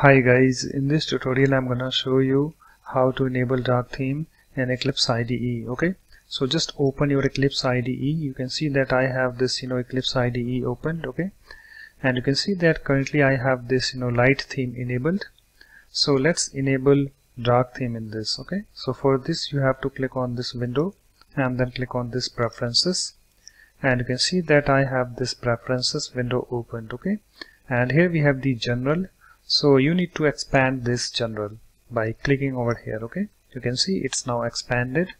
Hi guys, in this tutorial I'm gonna show you how to enable dark theme in Eclipse IDE okay? So just open your Eclipse IDE you can see that I have this you know Eclipse IDE opened okay? And you can see that currently I have this you know light theme enabled. So let's enable dark theme in this okay? So for this you have to click on this window and then click on this preferences. And you can see that I have this preferences window opened okay? And here we have the general so you need to expand this general by clicking over here okay? You can see it's now expanded.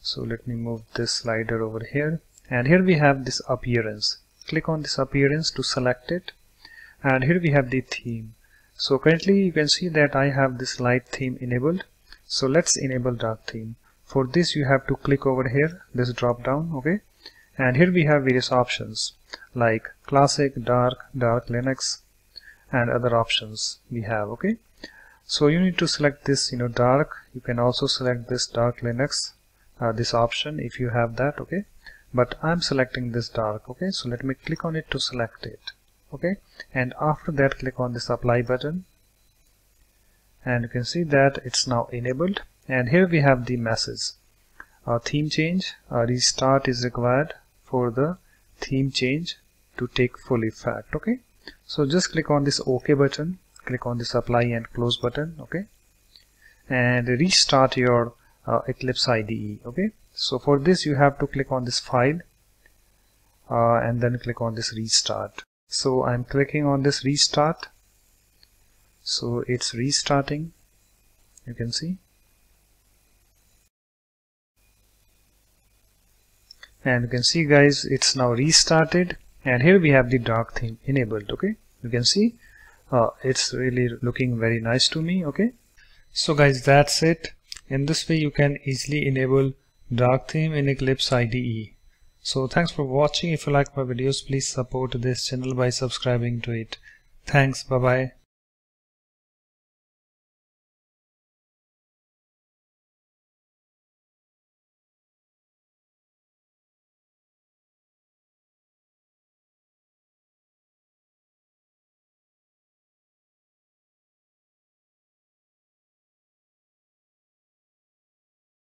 So let me move this slider over here. And here we have this appearance. Click on this appearance to select it. And here we have the theme. So currently you can see that I have this light theme enabled. So let's enable dark theme. For this you have to click over here this drop down okay? And here we have various options like classic dark dark linux and other options we have okay? So you need to select this you know dark. You can also select this dark linux uh, this option if you have that okay? But I'm selecting this dark okay? So let me click on it to select it okay? And after that click on this apply button. And you can see that it's now enabled. And here we have the message. A theme change a restart is required for the theme change to take full effect okay so just click on this ok button. Click on this apply and close button okay? And restart your uh, Eclipse IDE okay? So for this you have to click on this file uh, and then click on this restart. So I'm clicking on this restart. So it's restarting. You can see. And you can see guys it's now restarted and here we have the dark theme enabled okay? You can see. Uh, it's really looking very nice to me okay? So guys that's it. In this way you can easily enable dark theme in Eclipse IDE so thanks for watching. If you like my videos please support this channel by subscribing to it. Thanks. Bye bye